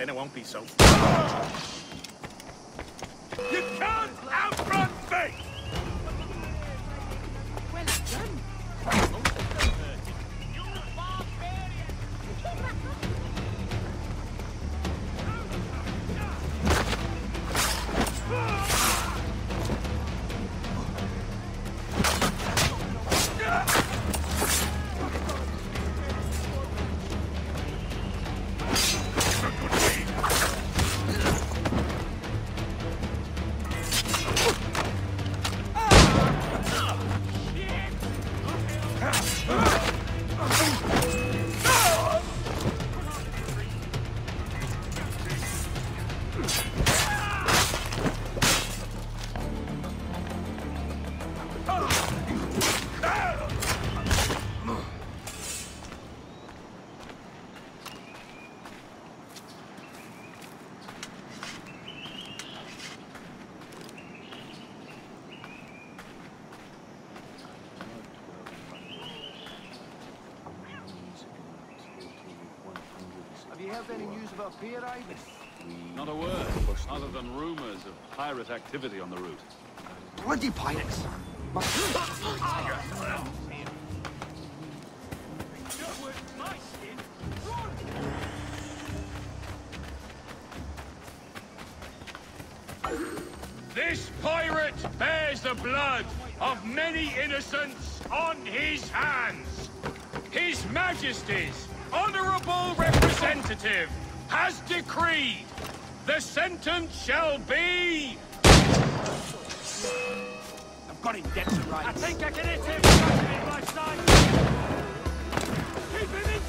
then it won't be so. You can't news about Ibis? Not a word, other than rumors of pirate activity on the route. Bloody pirates! My... This pirate bears the blood of many innocents on his hands. His Majesty's honorable representative has decreed the sentence shall be... I've got him dead to rights. I think I can hit him in my sight. Keep him in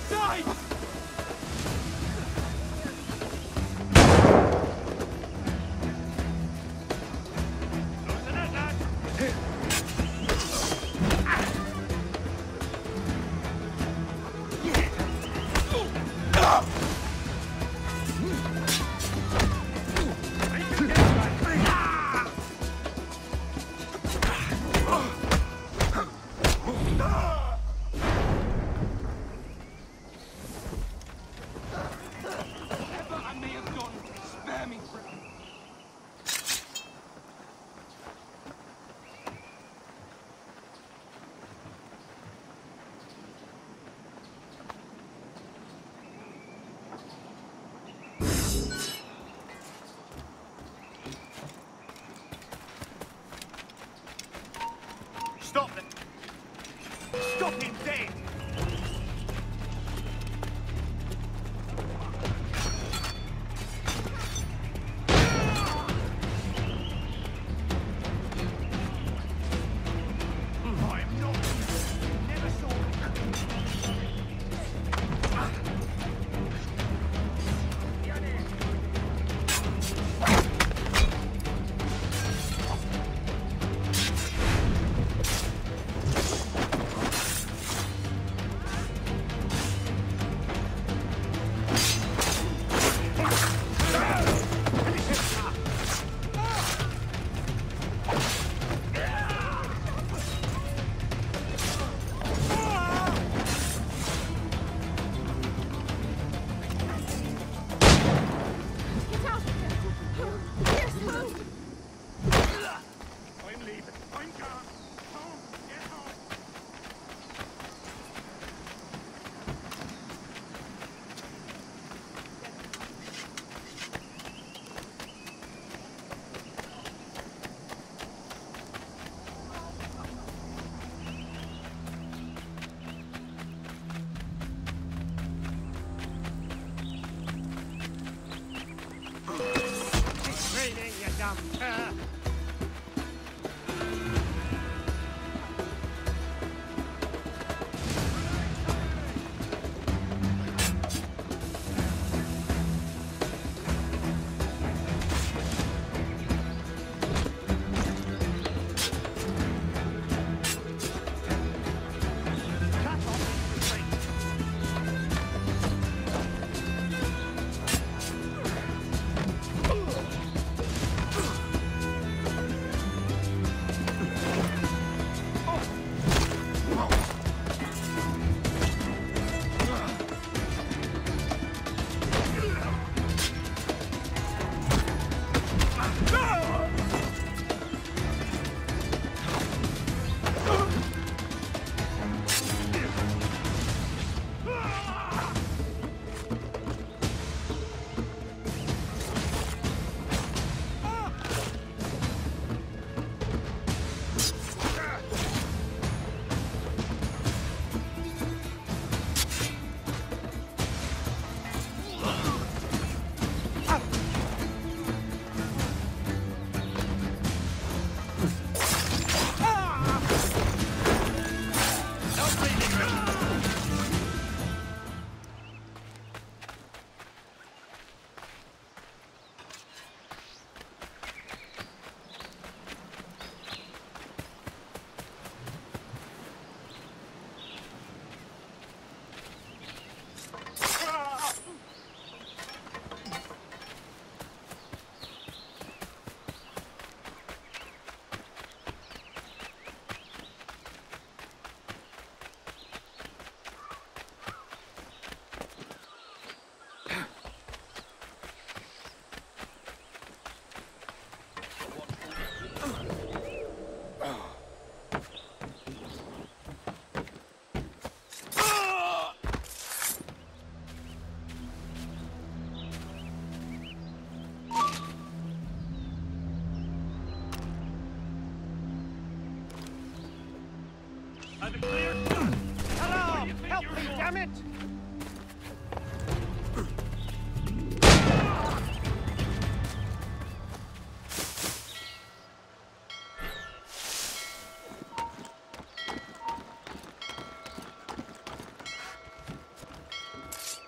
damn it!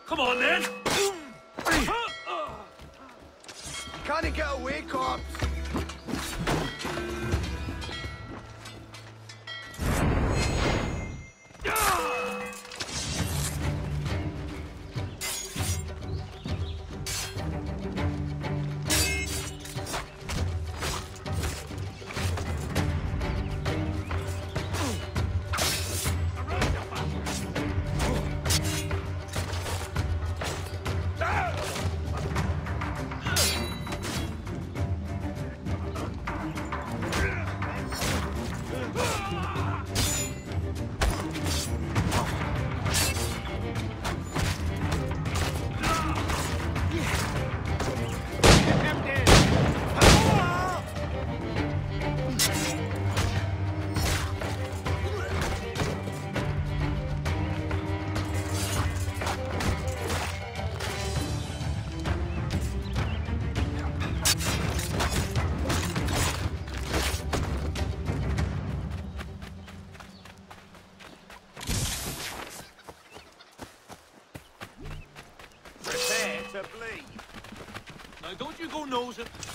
Come on, then. Can't he get away, corpse? Don't you go nosing.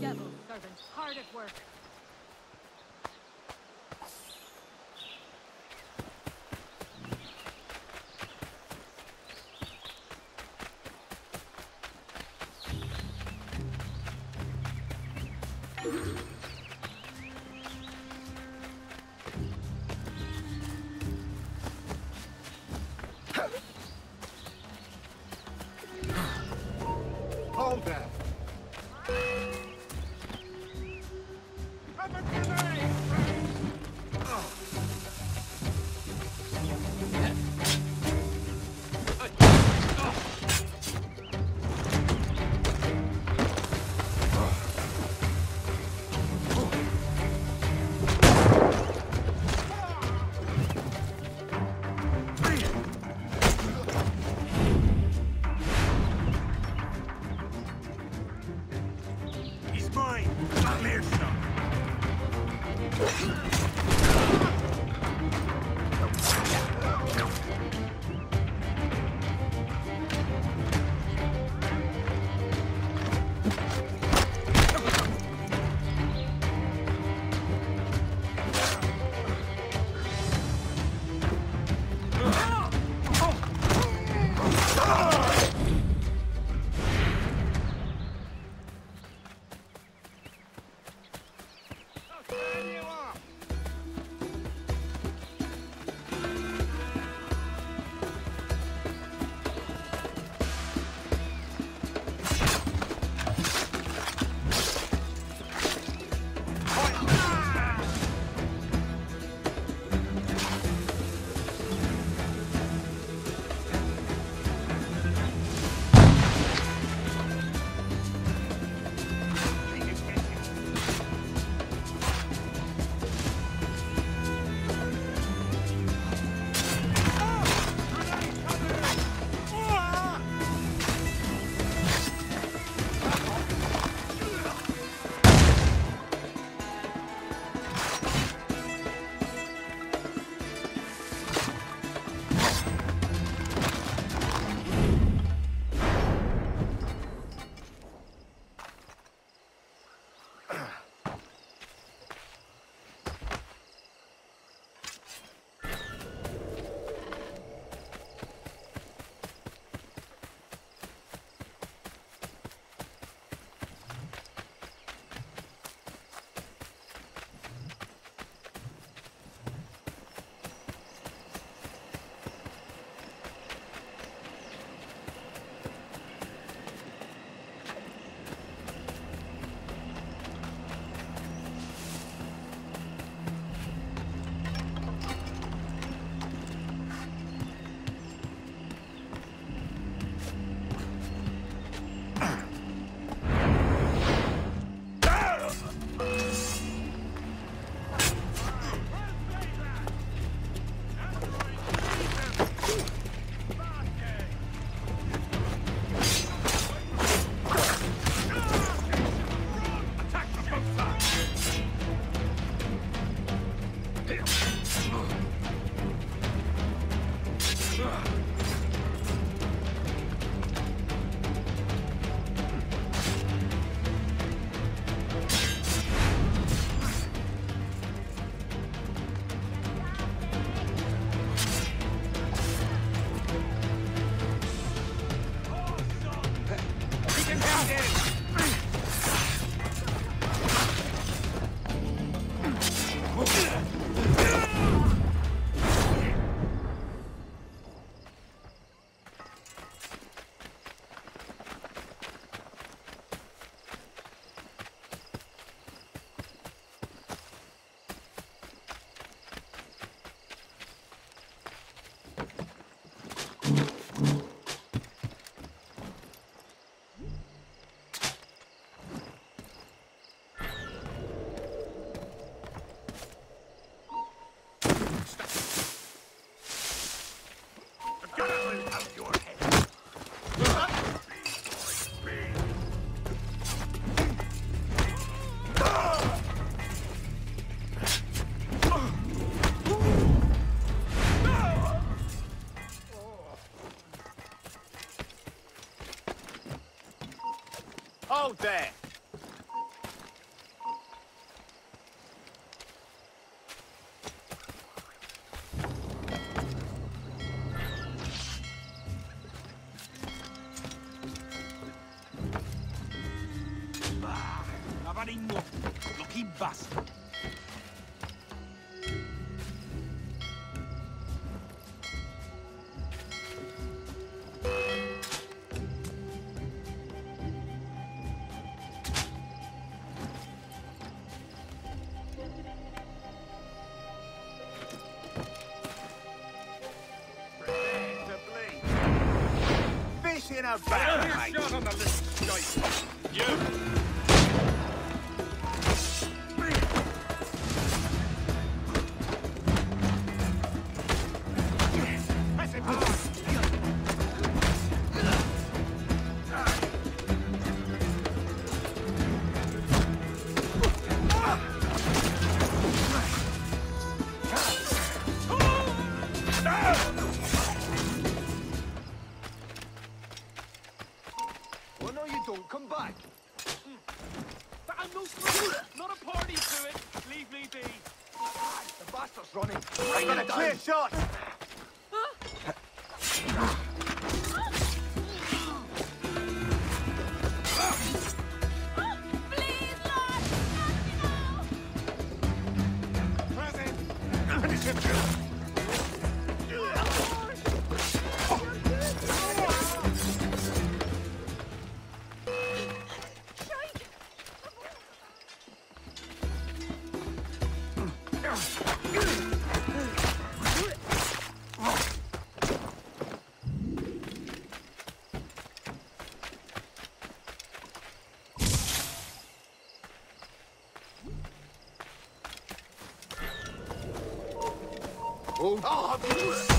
Devil servant, hard at work. I've had enough. Lucky bastard. Finish Oh,